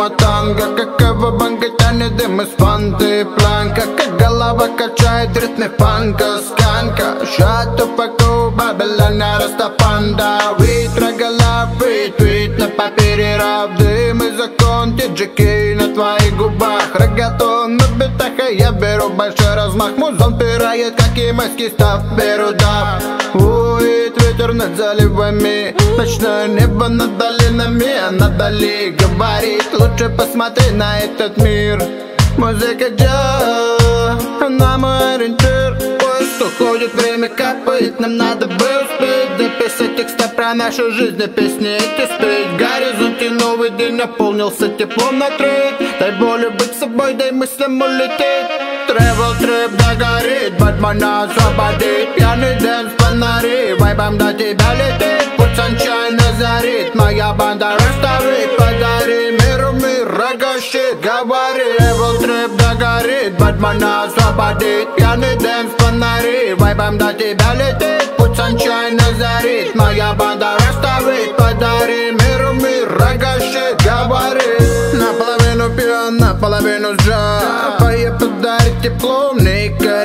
матанга Как кавабанга тянет дым из фанты Планка, как голова качает ритмы фанка? Сканка, шат упаку, бабеляна растапанда. Витра голов, вит, вит на папире раб Дым и закон, TGK на твоих губах. Рогатон на битах, а я беру большой размах. Музон пирает, как и майский став Беру дав, уит ветер над заливами. Ночное небо над долинами, а надали говорит Лучше посмотри на этот мир Музыка джа, она мой ориентир Поезд уходит, время капает, нам надо бы успеть. Дописать текста про нашу жизнь, а песни эти спеть. В горизонте новый день наполнился теплом на треть. Дай волю быть собой, дай мыслям улететь. Тревел трип догорит, Батмана освободит. Пьяный дэнс фонари, вайбом до тебя летит Путь санчай зарит, моя банда расставит Подари миру мир, рога щит, говори Тревел трип догорит, Батмана освободит Пьяный дэнс фонари, вайбом до тебя летит Путь санчай зарит, моя банда расставит Подари миру мир, рога щит, говори Наполовину пьян, наполовину сжат Поет подарит тепло мне и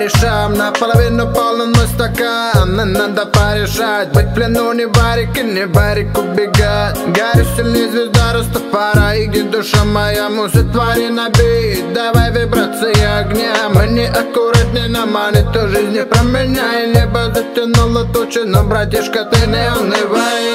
корешам Наполовину полон мой стакан. И надо порешать. Быть в плену не варик и не варик убегать. Горю сильнее звезда Растафара И где душа моя музыка твари набит. Давай вибрации огня Мы не аккуратнее на монитор жизни про меня небо затянуло тучи Но, братишка, ты не унывай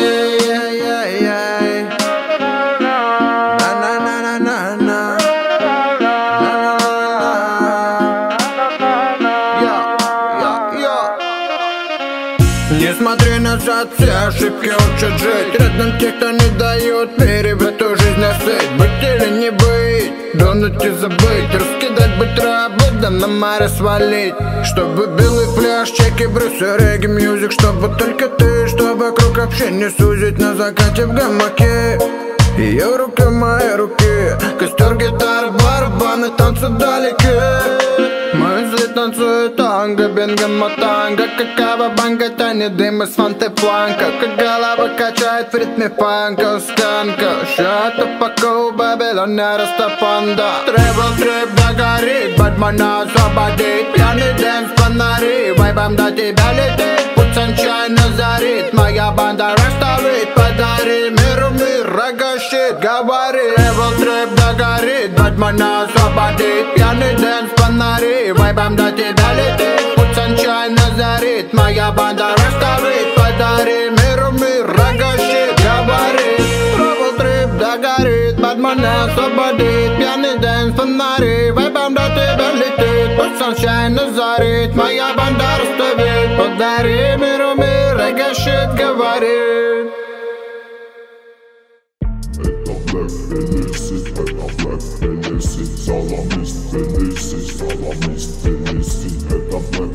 Не смотри назад, все ошибки учат жить. Рядом те, кто не дает вере в эту жизнь осыть Быть или не быть, дунуть и забыть. Раскидать бутерброды на море свалить. Чтобы белый пляж, чеки, брюсы, регги, мьюзик. Чтобы только ты, что вокруг общение сузить На закате в гамаке. Ее рука моей руки. Костер, гитара, барабаны, танцы далеки Мысли танцуют танго, бинго, матанго Какава банга тянет дым из фанты планка Как голова качает в ритме фанка Сканка, шат упаку, Бабилон, не растапанда Тревел трип догорит, Батмана освободит Пьяный дэнс фонари, вайбом до тебя летит догорит, Батмана освободит Пьяный дэнс фонари, вайбом до тебя летит Путь санчай зарит, моя банда расставит Подари миру мир, рога щит, говори Тревел трип догорит, Батмана освободит Пьяный дэнс фонари, вайбом до тебя летит Путь санчай зарит, моя банда расставит Подари миру мир, Venice, Denizsiz ben aflak Denizsiz salamis Denizsiz salamis Venice, ben aflak